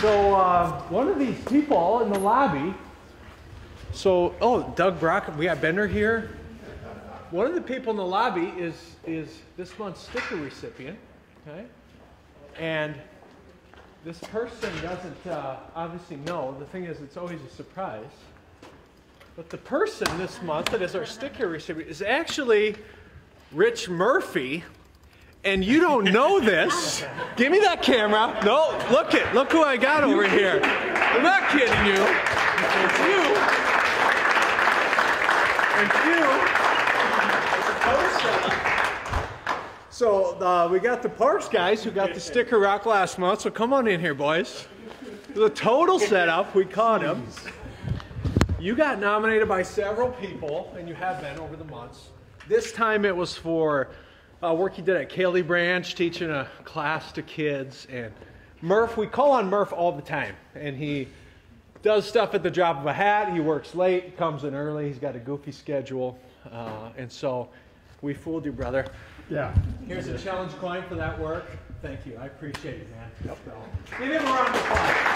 So uh, one of these people in the lobby. So oh, Doug Brock, we got Bender here. One of the people in the lobby is is this month's sticker recipient. Okay, and this person doesn't uh, obviously know. The thing is, it's always a surprise. But the person this month that is our sticker recipient is actually Rich Murphy. And you don't know this. Give me that camera. No, look it. Look who I got over here. I'm not kidding you. It's you. And you. So uh, we got the Parks guys who got the sticker rock last month. So come on in here, boys. The total setup, we caught him. You got nominated by several people, and you have been over the months. This time it was for uh, work he did at Caille Branch, teaching a class to kids. And Murph, we call on Murph all the time, and he does stuff at the drop of a hat. He works late, comes in early. He's got a goofy schedule, uh, and so we fooled you, brother. Yeah. Here's a challenge coin for that work. Thank you. I appreciate it, man. Yep. Give him a round of applause.